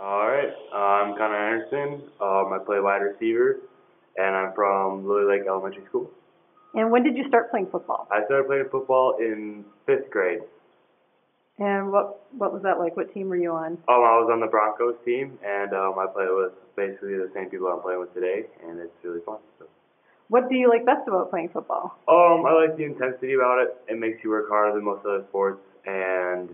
All right, I'm Connor Anderson. Um, I play wide receiver, and I'm from Lily Lake Elementary School. And when did you start playing football? I started playing football in fifth grade. And what what was that like? What team were you on? Um, I was on the Broncos team, and um, I play with basically the same people I'm playing with today, and it's really fun. So. What do you like best about playing football? Um, I like the intensity about it. It makes you work harder than most other sports, and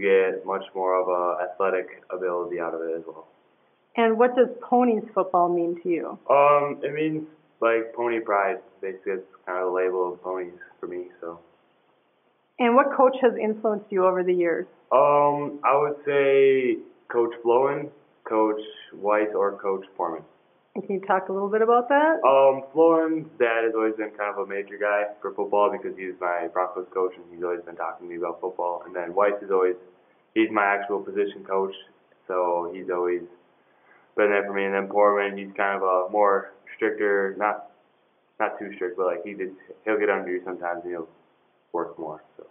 you get much more of a athletic ability out of it as well. And what does ponies football mean to you? Um, it means like pony pride. Basically, it's kind of the label of ponies for me. So, And what coach has influenced you over the years? um, I would say Coach Flowen, Coach Weiss, or Coach Foreman. Can you talk a little bit about that? Um, Flowen's dad has always been kind of a major guy for football because he's my Broncos coach and he's always been talking to me about football. And then Weiss is always, he's my actual position coach, so he's always been there for me. And then Portman, he's kind of a more stricter, not not too strict, but like he did, he'll get under you sometimes and he'll work more. So.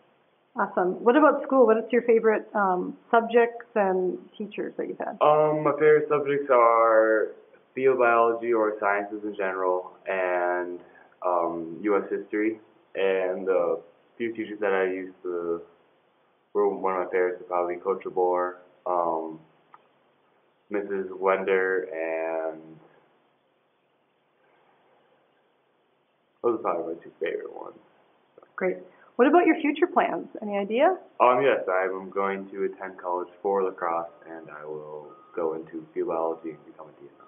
Awesome. What about school? What is your favorite um, subjects and teachers that you've had? Um, my favorite subjects are biology or sciences in general, and um, U.S. history. And the few teachers that I used to were one of my favorites would probably Coach Labor, um, Mrs. Wender, and those are probably my two favorite ones. Great. What about your future plans? Any idea? Um, yes, I'm going to attend college for lacrosse, and I will go into field biology and become a DNR.